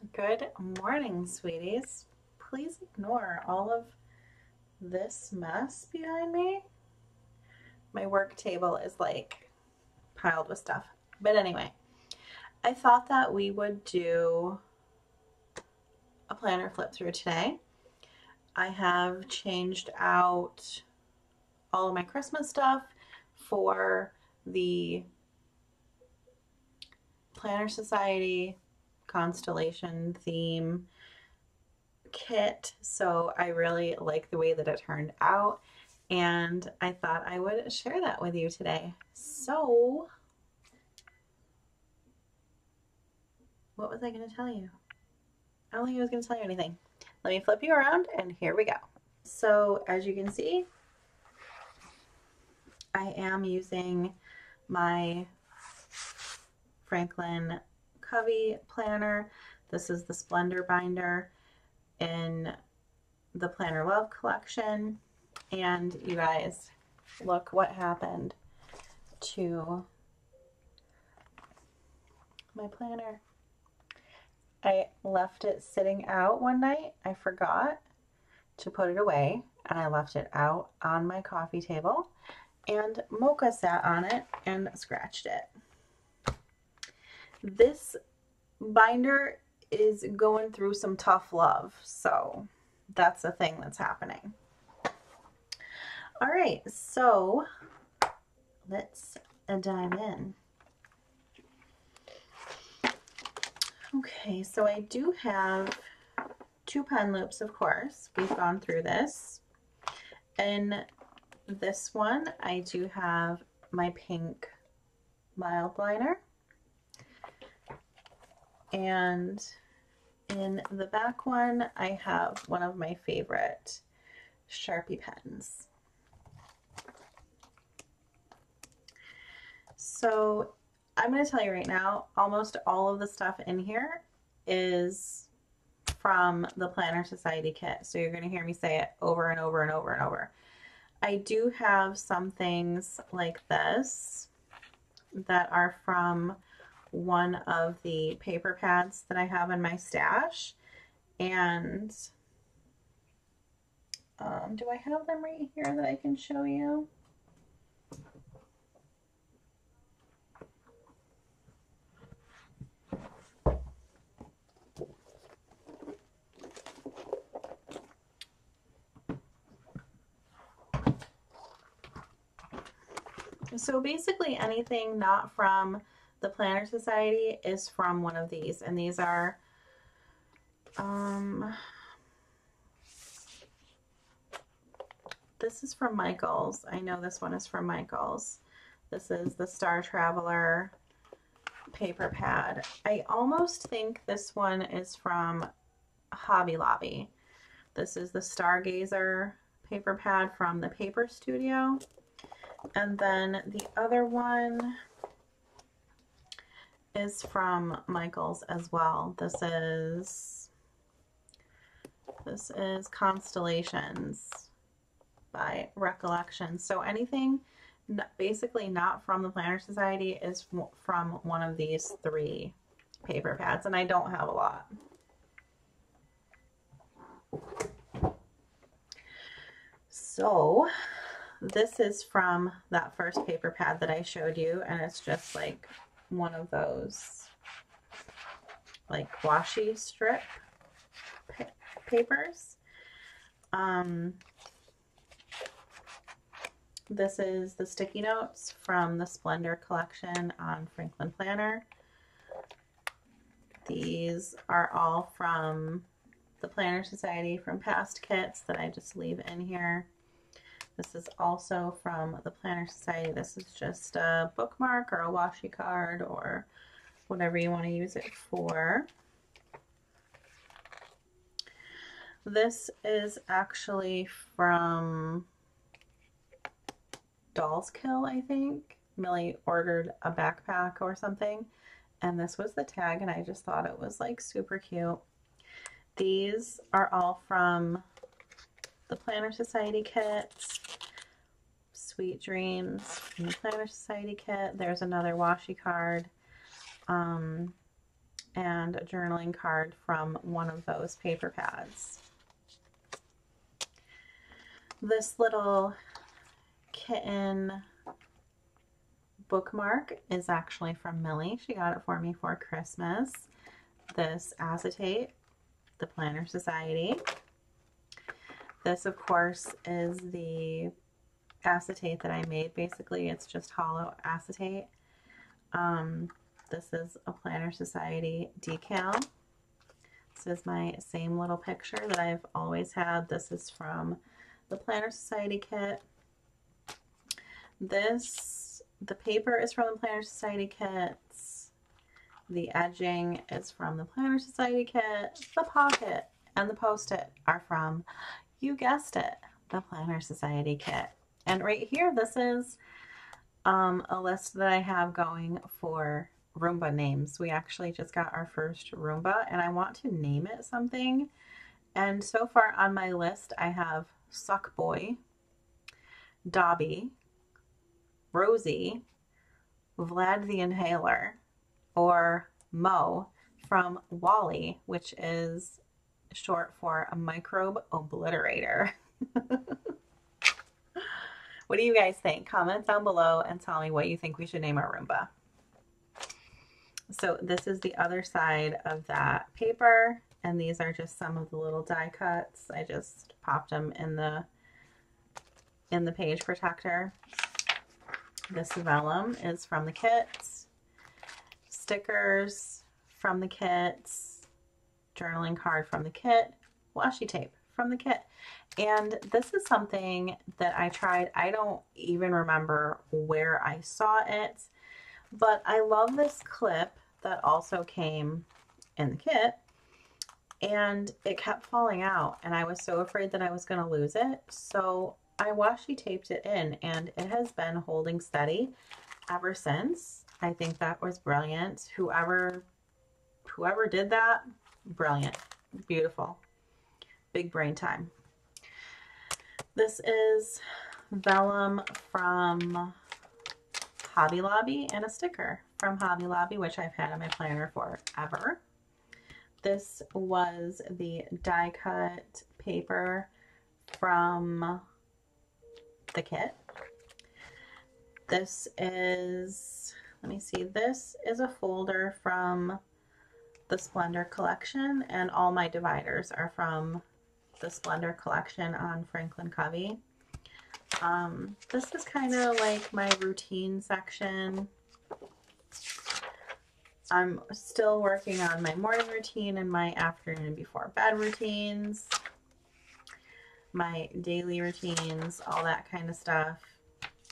Good morning, sweeties. Please ignore all of this mess behind me. My work table is like piled with stuff. But anyway, I thought that we would do a planner flip through today. I have changed out all of my Christmas stuff for the Planner Society constellation theme kit. So I really like the way that it turned out and I thought I would share that with you today. So what was I going to tell you? I don't think I was going to tell you anything. Let me flip you around and here we go. So as you can see, I am using my Franklin Covey planner. This is the Splendor binder in the Planner Love collection. And you guys, look what happened to my planner. I left it sitting out one night. I forgot to put it away and I left it out on my coffee table and Mocha sat on it and scratched it. This binder is going through some tough love, so that's the thing that's happening. All right, so let's dive in. Okay, so I do have two pen loops, of course. We've gone through this. And this one, I do have my pink mildliner. And in the back one, I have one of my favorite Sharpie pens. So I'm going to tell you right now, almost all of the stuff in here is from the Planner Society kit. So you're going to hear me say it over and over and over and over. I do have some things like this that are from one of the paper pads that I have in my stash. And um, do I have them right here that I can show you? So basically anything not from the Planner Society is from one of these. And these are, um, this is from Michaels. I know this one is from Michaels. This is the Star Traveler paper pad. I almost think this one is from Hobby Lobby. This is the Stargazer paper pad from the Paper Studio. And then the other one is from Michaels as well. This is this is Constellations by Recollection. So anything basically not from the Planner Society is from one of these three paper pads, and I don't have a lot. So this is from that first paper pad that I showed you, and it's just like one of those like washi strip pa papers. Um, this is the sticky notes from the Splendor collection on Franklin Planner. These are all from the Planner Society from past kits that I just leave in here. This is also from the Planner Society. This is just a bookmark or a washi card or whatever you want to use it for. This is actually from Dolls Kill, I think. Millie ordered a backpack or something, and this was the tag, and I just thought it was like super cute. These are all from the Planner Society kits. Sweet Dreams from the Planner Society kit. There's another washi card. Um, and a journaling card from one of those paper pads. This little kitten bookmark is actually from Millie. She got it for me for Christmas. This acetate, the Planner Society. This, of course, is the acetate that I made. Basically, it's just holo acetate. Um, this is a Planner Society decal. This is my same little picture that I've always had. This is from the Planner Society kit. This, the paper is from the Planner Society kits. The edging is from the Planner Society kit. The pocket and the post-it are from, you guessed it, the Planner Society kit. And right here, this is um, a list that I have going for Roomba names. We actually just got our first Roomba and I want to name it something. And so far on my list, I have Suck Boy, Dobby, Rosie, Vlad the Inhaler, or Mo from WALL-E, which is short for a microbe obliterator. what do you guys think? Comment down below and tell me what you think we should name our Roomba. So this is the other side of that paper. And these are just some of the little die cuts. I just popped them in the in the page protector. This vellum is from the kits. Stickers from the kits. Journaling card from the kit. Washi tape from the kit. And this is something that I tried. I don't even remember where I saw it, but I love this clip that also came in the kit and it kept falling out and I was so afraid that I was going to lose it. So I washi taped it in and it has been holding steady ever since. I think that was brilliant. Whoever whoever did that, brilliant. Beautiful. Big brain time. This is vellum from Hobby Lobby and a sticker from Hobby Lobby, which I've had on my planner forever. This was the die cut paper from the kit. This is, let me see, this is a folder from the Splendor collection and all my dividers are from the Splendor collection on Franklin Covey. Um, this is kind of like my routine section. I'm still working on my morning routine and my afternoon before bed routines, my daily routines, all that kind of stuff.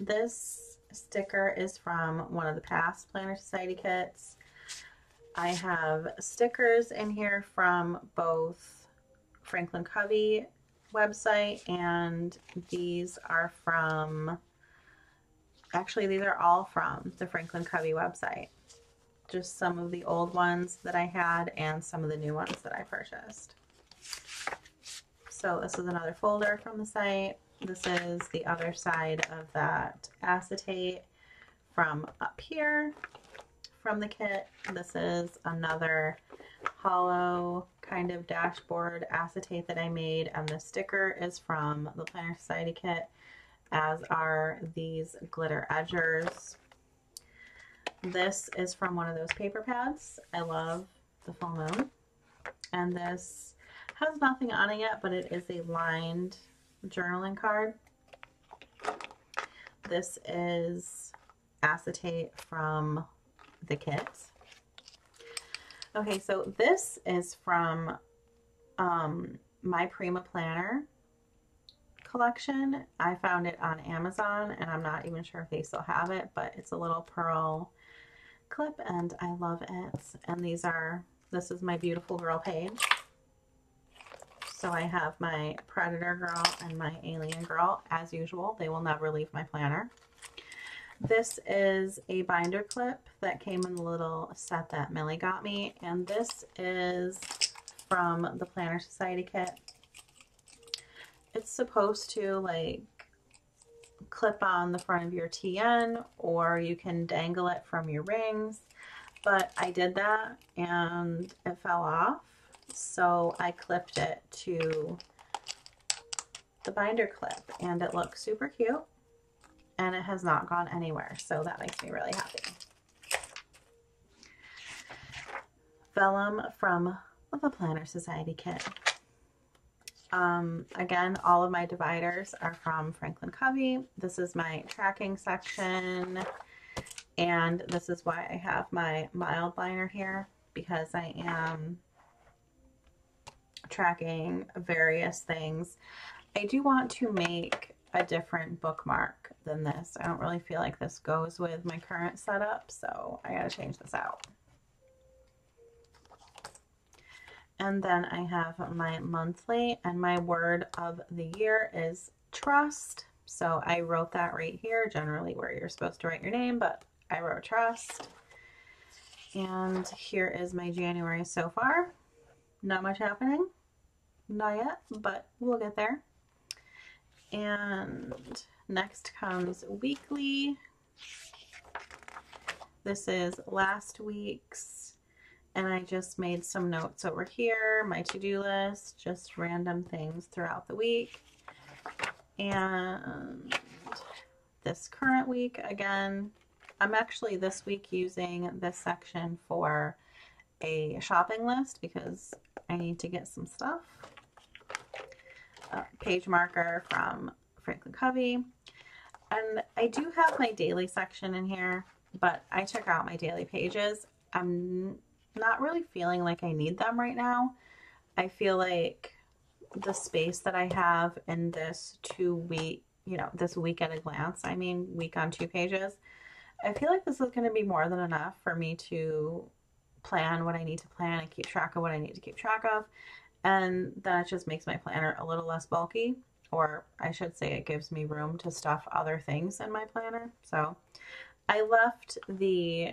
This sticker is from one of the past Planner Society kits. I have stickers in here from both Franklin Covey website and these are from, actually these are all from the Franklin Covey website just some of the old ones that I had and some of the new ones that I purchased. So this is another folder from the site. This is the other side of that acetate from up here from the kit. This is another holo kind of dashboard acetate that I made and the sticker is from the Planner Society kit as are these glitter edgers this is from one of those paper pads. I love the full moon. And this has nothing on it yet, but it is a lined journaling card. This is acetate from the kit. Okay, so this is from um, my Prima Planner collection. I found it on Amazon and I'm not even sure if they still have it, but it's a little pearl clip and I love it. And these are, this is my beautiful girl page. So I have my Predator girl and my Alien girl as usual. They will never leave my planner. This is a binder clip that came in the little set that Millie got me. And this is from the Planner Society kit. It's supposed to like clip on the front of your TN or you can dangle it from your rings. but I did that and it fell off. So I clipped it to the binder clip and it looks super cute and it has not gone anywhere. So that makes me really happy. Vellum from the Planner Society kit. Um, again, all of my dividers are from Franklin Covey. This is my tracking section. And this is why I have my mildliner here because I am tracking various things. I do want to make a different bookmark than this. I don't really feel like this goes with my current setup, so I gotta change this out. And then I have my monthly and my word of the year is trust. So I wrote that right here, generally where you're supposed to write your name, but I wrote trust. And here is my January so far. Not much happening. Not yet, but we'll get there. And next comes weekly. This is last week's, and I just made some notes over here, my to-do list, just random things throughout the week. And this current week, again, I'm actually this week using this section for a shopping list because I need to get some stuff page marker from Franklin Covey. And I do have my daily section in here, but I took out my daily pages. I'm not really feeling like I need them right now. I feel like the space that I have in this two week, you know, this week at a glance, I mean, week on two pages, I feel like this is going to be more than enough for me to plan what I need to plan and keep track of what I need to keep track of and that just makes my planner a little less bulky or I should say it gives me room to stuff other things in my planner. So I left the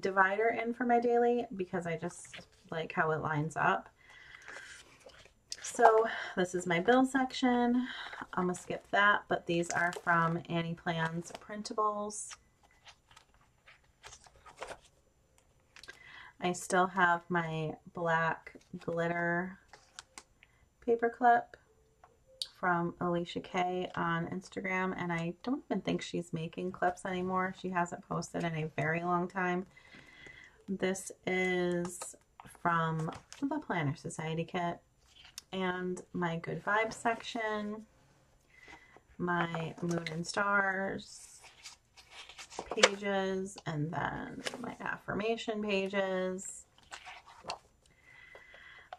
divider in for my daily because I just like how it lines up. So this is my bill section. I'm gonna skip that, but these are from Annie Plans printables. I still have my black glitter paper clip from Alicia Kay on Instagram and I don't even think she's making clips anymore. She hasn't posted in a very long time. This is from the Planner Society kit and my good vibes section, my moon and stars, pages and then my affirmation pages.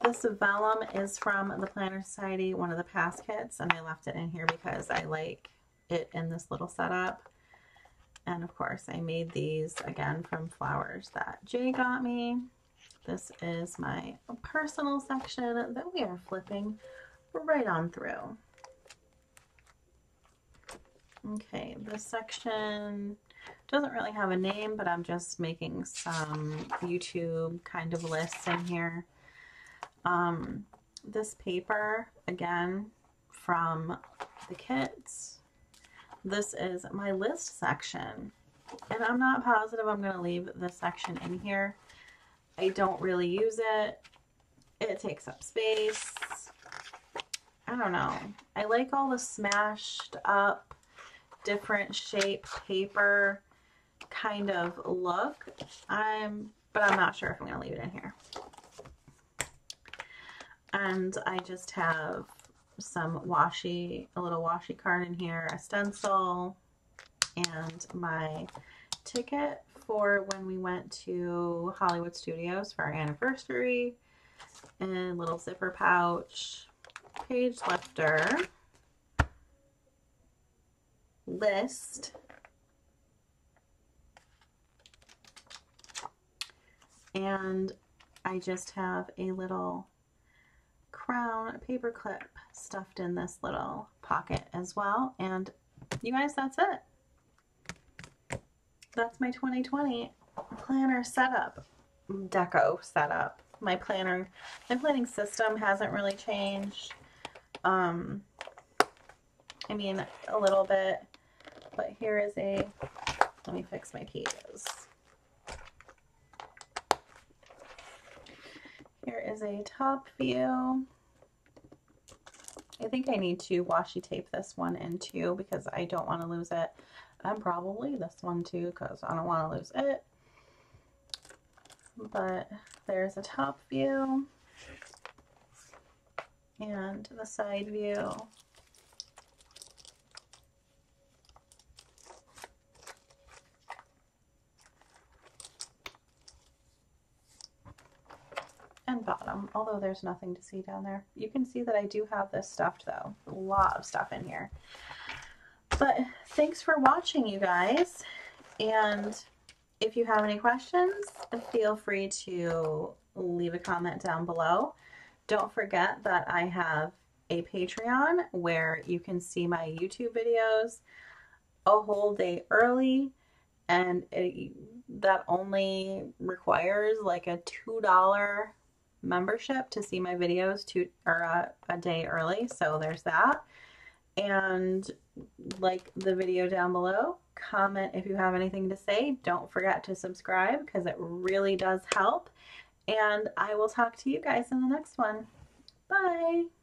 This vellum is from the Planner Society, one of the past kits, and I left it in here because I like it in this little setup. And of course, I made these again from flowers that Jay got me. This is my personal section that we are flipping right on through. Okay, this section doesn't really have a name, but I'm just making some YouTube kind of lists in here. Um, this paper, again, from the kits. This is my list section. And I'm not positive I'm going to leave this section in here. I don't really use it. It takes up space. I don't know. I like all the smashed up different shape paper kind of look. I'm, but I'm not sure if I'm going to leave it in here. And I just have some washi, a little washi card in here, a stencil, and my ticket for when we went to Hollywood Studios for our anniversary, and little zipper pouch, page lifter, list, and I just have a little crown paper clip stuffed in this little pocket as well. And you guys, that's it. That's my 2020 planner setup, deco setup. My planner, my planning system hasn't really changed. Um, I mean, a little bit, but here is a, let me fix my pages. Here is a top view. I think I need to washi tape this one in too because I don't want to lose it. And probably this one too because I don't want to lose it. But there's a top view and the side view. Bottom, although there's nothing to see down there. You can see that I do have this stuffed though. A lot of stuff in here. But thanks for watching, you guys. And if you have any questions, feel free to leave a comment down below. Don't forget that I have a Patreon where you can see my YouTube videos a whole day early and it, that only requires like a $2 membership to see my videos two or a, a day early. So there's that. And like the video down below, comment if you have anything to say. Don't forget to subscribe because it really does help. And I will talk to you guys in the next one. Bye.